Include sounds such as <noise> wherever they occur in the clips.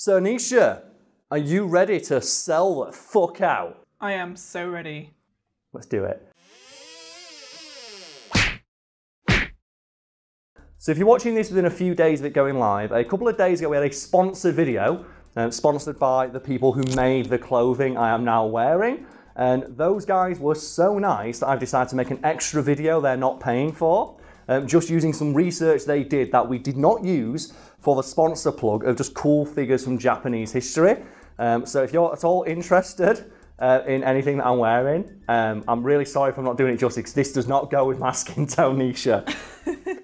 So, Nisha, are you ready to sell the fuck out? I am so ready. Let's do it. So, if you're watching this within a few days of it going live, a couple of days ago we had a sponsored video, uh, sponsored by the people who made the clothing I am now wearing. And those guys were so nice that I've decided to make an extra video they're not paying for, um, just using some research they did that we did not use for the sponsor plug of just cool figures from Japanese history. Um, so if you're at all interested uh, in anything that I'm wearing, um, I'm really sorry if I'm not doing it justice. This does not go with my <laughs> skin tone Nisha.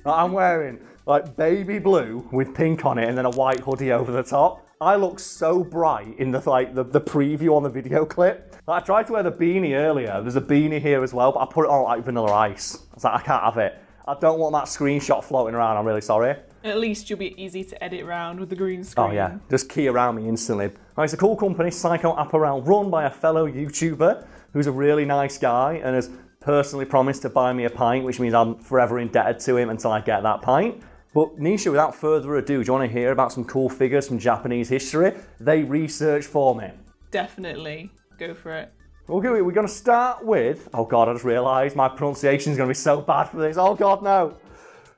<laughs> I'm wearing like baby blue with pink on it and then a white hoodie over the top. I look so bright in the like the, the preview on the video clip. Like, I tried to wear the beanie earlier. There's a beanie here as well, but I put it on like vanilla ice. I was like, I can't have it. I don't want that screenshot floating around. I'm really sorry. At least you'll be easy to edit around with the green oh, screen. Oh yeah, just key around me instantly. Right, it's a cool company, Saikou Apparel, run by a fellow YouTuber who's a really nice guy and has personally promised to buy me a pint, which means I'm forever indebted to him until I get that pint. But Nisha, without further ado, do you want to hear about some cool figures from Japanese history? They researched for me. Definitely. Go for it. Okay, we're going to start with. Oh god, I just realised my pronunciation is going to be so bad for this. Oh god, no.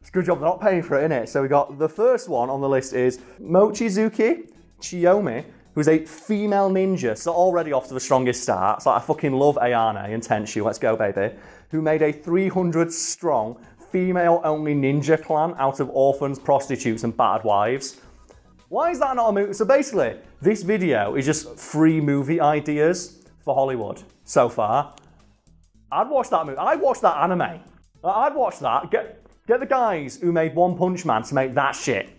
It's a good job they're not paying for it, innit? So we got the first one on the list is Mochizuki Chiyome, who's a female ninja. So already off to the strongest start. So I fucking love Ayane and Tenshu. Let's go, baby. Who made a 300 strong female only ninja clan out of orphans, prostitutes, and battered wives. Why is that not a movie? So basically, this video is just free movie ideas for Hollywood so far. I'd watch that movie. I'd watch that anime. I'd watch that. Get get the guys who made One Punch Man to make that shit.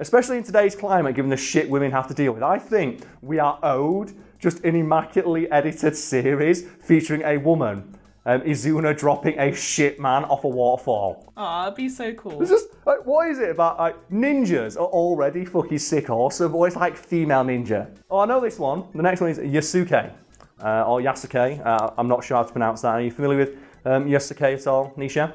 Especially in today's climate, given the shit women have to deal with, I think we are owed just an immaculately edited series featuring a woman, um, Izuna dropping a shit man off a waterfall. Oh, that'd be so cool. It's just like, what is it about like ninjas are already fucking sick awesome, but it's like female ninja. Oh, I know this one. The next one is Yasuke uh, or Yasuke. Uh, I'm not sure how to pronounce that. Are you familiar with um, Yasuke at all, Nisha?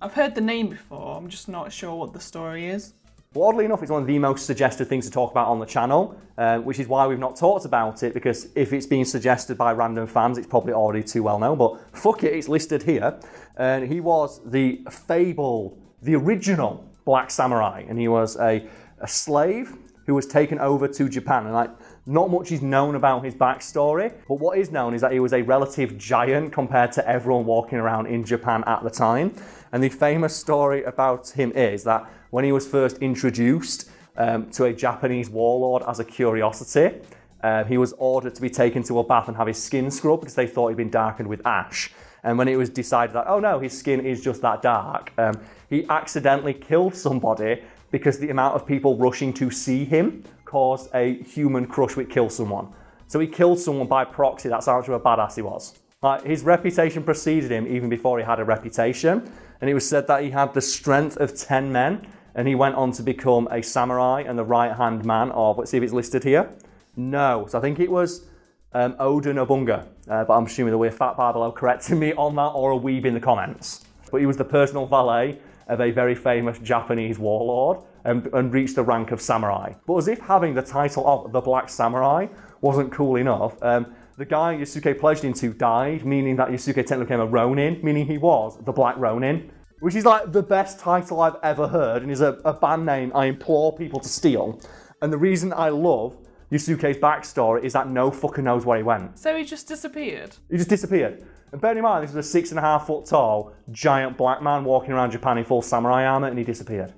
I've heard the name before, I'm just not sure what the story is. Well, oddly enough, it's one of the most suggested things to talk about on the channel, uh, which is why we've not talked about it, because if it's being suggested by random fans, it's probably already too well known, but fuck it, it's listed here. And he was the fable, the original Black Samurai, and he was a, a slave who was taken over to Japan. And like, not much is known about his backstory, but what is known is that he was a relative giant compared to everyone walking around in Japan at the time. And the famous story about him is that when he was first introduced um, to a Japanese warlord as a curiosity, uh, he was ordered to be taken to a bath and have his skin scrubbed because they thought he'd been darkened with ash. And when it was decided that, oh no, his skin is just that dark, um, he accidentally killed somebody because the amount of people rushing to see him caused a human crush which killed someone. So he killed someone by proxy. That's how much of a badass he was. Like, his reputation preceded him even before he had a reputation. And it was said that he had the strength of 10 men. And he went on to become a samurai and the right hand man of, let's see if it's listed here. No. So I think it was um, Oda Nobunaga. Uh, but I'm assuming be a fat bar below correcting me on that or a weeb in the comments. But he was the personal valet of a very famous Japanese warlord and, and, reached the rank of samurai. But as if having the title of the Black Samurai wasn't cool enough, um, the guy Yasuke pledged into died, meaning that Yasuke technically became a Ronin, meaning he was the Black Ronin, which is like the best title I've ever heard and is a, a band name I implore people to steal. And the reason I love Yusuke's backstory is that no fucker knows where he went. So he just disappeared? He just disappeared. And bear in mind, this was a six and a half foot tall, giant black man walking around Japan in full samurai armor, and he disappeared.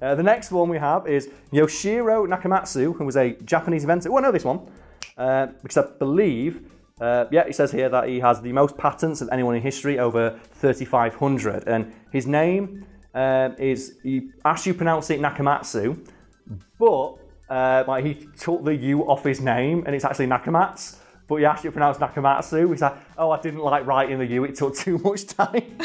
Uh, the next one we have is Yoshiro Nakamatsu, who was a Japanese inventor. Oh, I know this one, uh, because I believe, uh, yeah, it says here that he has the most patents of anyone in history, over 3,500. And his name um, is, he you pronounce it Nakamatsu, but uh, like he took the U off his name, and it's actually Nakamatsu but he asked you to pronounce Nakamatsu. He's like, oh, I didn't like writing the U, it took too much time.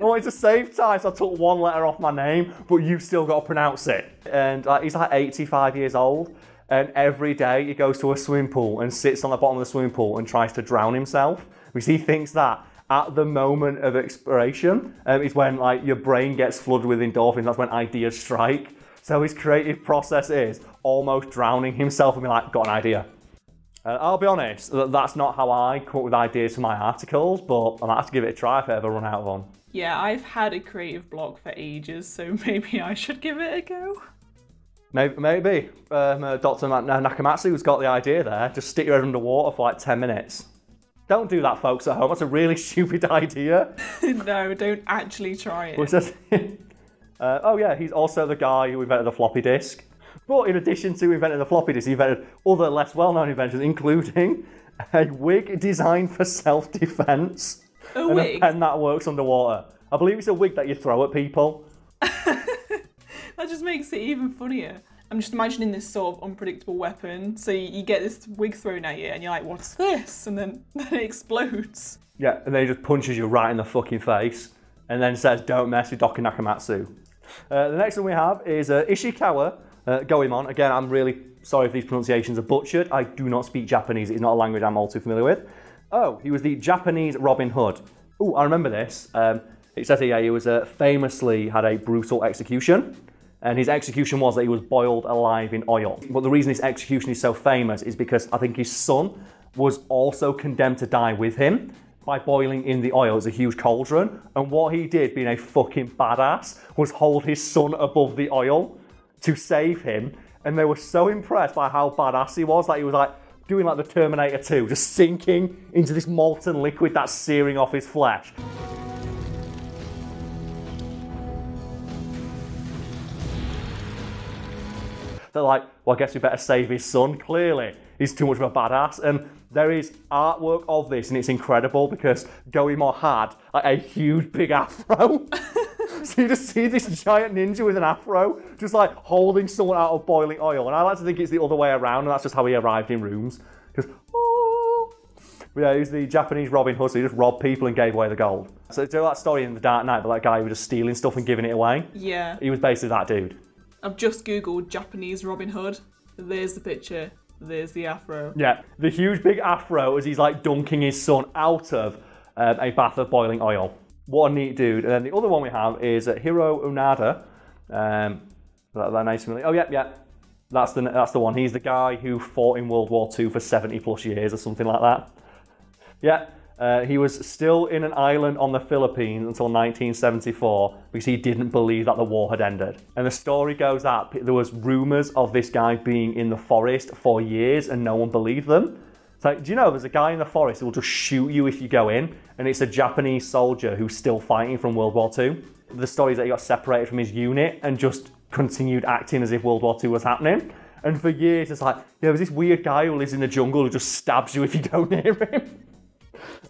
I wanted to save time, so I took one letter off my name, but you've still got to pronounce it. And he's like 85 years old, and every day he goes to a swimming pool and sits on the bottom of the swimming pool and tries to drown himself because he thinks that at the moment of expiration um, is when like your brain gets flooded with endorphins. That's when ideas strike. So his creative process is almost drowning himself and be like, got an idea. Uh, I'll be honest, that's not how I come up with ideas for my articles, but I might have to give it a try if I ever run out of one. Yeah, I've had a creative block for ages, so <laughs> maybe I should give it a go. Maybe, maybe. Um, uh, Dr. Ma- Nakamatsu's got the idea there. Just stick your head underwater for like 10 minutes. Don't do that, folks at home. That's a really <laughs> stupid idea. <laughs> no, don't actually try it. <laughs> uh, oh, yeah, he's also the guy who invented the floppy disk. But in addition to inventing the floppy disk, he invented other less well known inventions, including a wig designed for self defense A and a wig? pen that works underwater. I believe it's a wig that you throw at people. That just makes it even funnier. I'm just imagining this sort of unpredictable weapon. So you, you get this wig thrown at you, and you're like, "What's this?" And then <laughs> then it explodes. Yeah, and then he just punches you right in the fucking face and then says, Don't mess with Doki Nakamatsu. Uh, the next one we have is uh, Ishikawa uh, Goemon. Again, I'm really sorry if these pronunciations are butchered. I do not speak Japanese, it's not a language I'm all too familiar with. Oh, he was the Japanese Robin Hood. Oh, I remember this. Um, it says here he was uh, famously had a brutal execution. And his execution was that he was boiled alive in oil. But the reason this execution is so famous is because I think his son was also condemned to die with him by boiling in the oil. Was a huge cauldron. And what he did, being a fucking badass, was hold his son above the oil to save him. And they were so impressed by how badass he was that he was like doing like the Terminator 2, just sinking into this molten liquid that's searing off his flesh. They're like, well, I guess we better save his son. Clearly, he's too much of a badass. And there is artwork of this, and it's incredible because Goemon had like, a huge big afro. <laughs> so you just see this giant ninja with an afro, just like holding someone out of boiling oil. And I like to think it's the other way around, and that's just how he arrived in rooms. Because, oh. But yeah, he was the Japanese Robin Hood, so he just robbed people and gave away the gold. So do you know that story in The Dark Knight about that guy who was just stealing stuff and giving it away? Yeah, He was basically that dude. I've just googled Japanese Robin Hood. There's the picture. There's the afro. Yeah, the huge big afro as he's like dunking his son out of um, a bath of boiling oil. What a neat dude. And then the other one we have is uh, Hiroo Onoda. Um, that, that nice familiar. Oh yeah, yeah. That's the that's the one. He's the guy who fought in World War II for 70 plus years or something like that. Yeah. Uh, he was still in an island on the Philippines until 1974 because he didn't believe that the war had ended. And the story goes that p- there was rumors of this guy being in the forest for years and no one believed them. So, do you know there's a guy in the forest who will just shoot you if you go in, and it's a Japanese soldier who's still fighting from World War II. The story is that he got separated from his unit and just continued acting as if World War II was happening. And for years, it's like, yeah, there's this weird guy who lives in the jungle who just stabs you if you go <laughs> near him.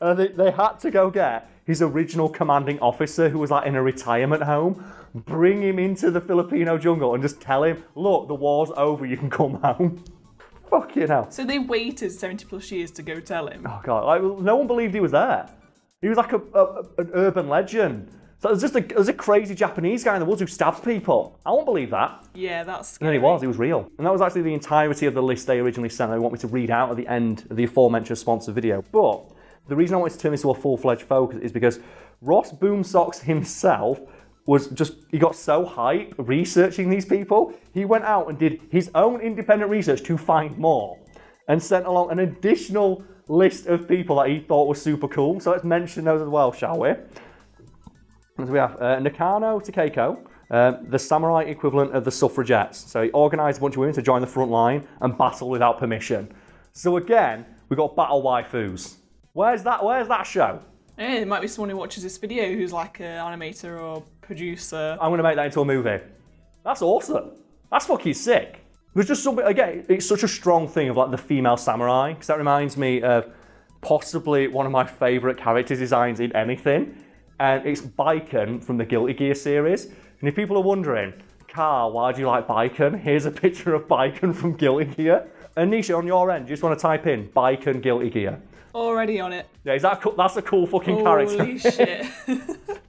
And they, they had to go get his original commanding officer, who was like in a retirement home, bring him into the Filipino jungle and just tell him, look, the war's over, you can come home. <laughs> Fucking hell. So they waited 70 plus years to go tell him. Oh, God. Like, no one believed he was there. He was like a, a, an urban legend. So there's just a, there's a crazy Japanese guy in the woods who stabs people. I won't believe that. Yeah, that's And then he was, he was real. And that was actually the entirety of the list they originally sent. They want me to read out at the end of the aforementioned sponsor video. But the reason I wanted to turn this into a full fledged focus is because Ross Boomsocks himself was just, he got so hype researching these people, he went out and did his own independent research to find more and sent along an additional list of people that he thought was super cool. So let's mention those as well, shall we? So we have uh, Nakano Takeko, um, the samurai equivalent of the suffragettes. So he organised a bunch of women to join the front line and battle without permission. So again, we've got battle waifus. Where's that? Where's that show? Yeah, there might be someone who watches this video who's like an animator or producer. I'm going to make that into a movie. That's awesome. That's fucking sick. There's just something again. It's such a strong thing of like the female samurai because that reminds me of possibly one of my favourite character designs in anything, and it's Baiken from the Guilty Gear series. And if people are wondering, Karl, why do you like Baiken? Here's a picture of Baiken from Guilty Gear. And Nisha, on your end, you just want to type in Baiken Guilty Gear. Already on it. Yeah, is that cool, that's a cool fucking character. Holy <laughs> shit. <laughs>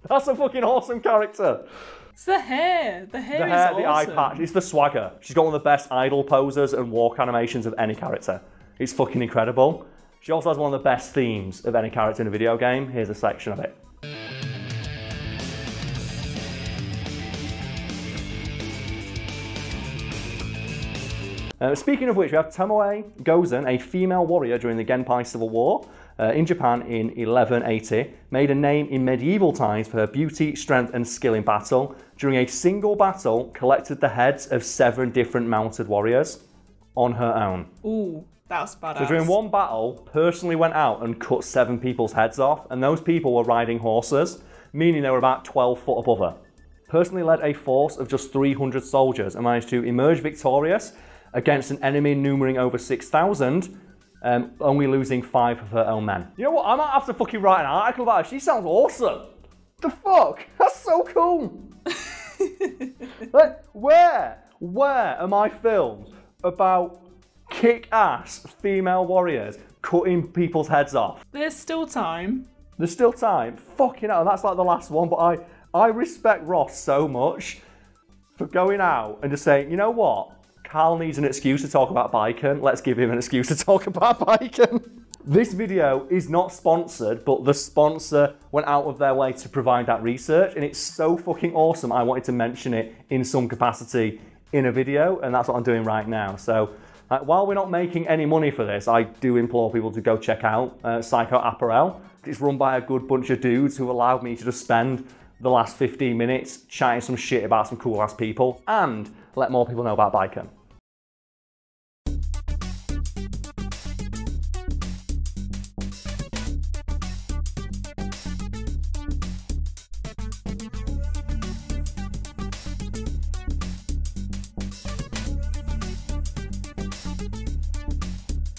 That's a fucking awesome character. it's the hair. The hair The is hair, the eye patch, it's the swagger. She's got one of the best idle poses and walk animations of any character. It's fucking incredible. She also has one of the best themes of any character in a video game. Here's a section of it. Uh, speaking of which, we have Tomoe Gozen, a female warrior during the Genpei Civil War uh, in Japan in 1180, made a name in medieval times for her beauty, strength, and skill in battle. During a single battle, collected the heads of seven different mounted warriors on her own. Ooh, that's badass. So during one battle, personally went out and cut seven people's heads off, and those people were riding horses, meaning they were about 12 foot above her. Personally led a force of just 300 soldiers and managed to emerge victorious against an enemy numbering over 6,000, um, only losing five of her own men. You know what? I might have to fucking write an article about her. She sounds awesome. The fuck? That's so cool. <laughs> like, where? Where are my films about kick-ass female warriors cutting people's heads off? There's still time. There's still time. Fucking hell, that's like the last one. But I, I respect Ross so much for going out and just saying, you know what? Karl needs an excuse to talk about Baiken. Let's give him an excuse to talk about Baiken. This video is not sponsored, but the sponsor went out of their way to provide that research, and it's so fucking awesome. I wanted to mention it in some capacity in a video, and that's what I'm doing right now. So, uh, while we're not making any money for this, I do implore people to go check out uh, Saikou Apparel. It's run by a good bunch of dudes who allowed me to just spend the last 15 minutes chatting some shit about some cool ass people and let more people know about Baiken.